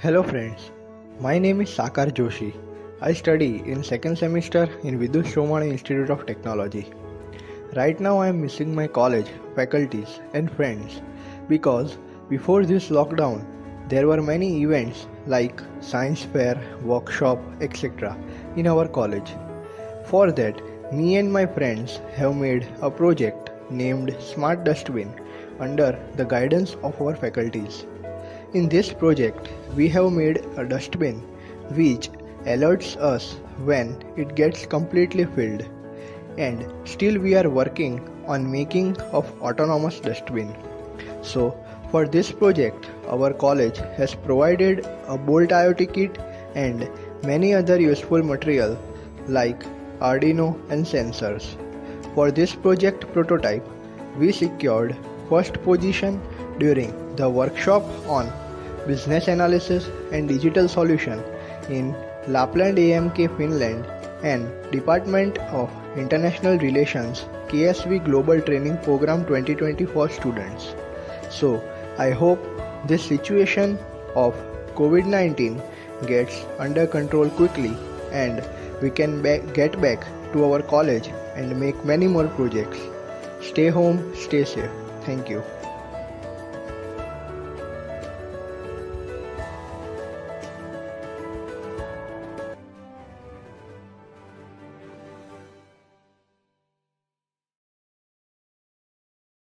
Hello friends, my name is Sakar Joshi. I study in second semester in Vidush Somany Institute of Technology. Right now I am missing my college, faculties and friends because before this lockdown there were many events like science fair, workshop, etc. in our college. For that, me and my friends have made a project named Smart Dustbin under the guidance of our faculties. In this project, we have made a dustbin which alerts us when it gets completely filled and still we are working on making of autonomous dustbin. So for this project our college has provided a Bolt IoT kit and many other useful material like Arduino and sensors. For this project prototype we secured first position during the workshop on business analysis and digital solution in Lapland AMK Finland and Department of International Relations KSV Global Training Program 2020 for students. So, I hope this situation of COVID 19 gets under control quickly and we can ba- get back to our college and make many more projects. Stay home, stay safe. Thank you.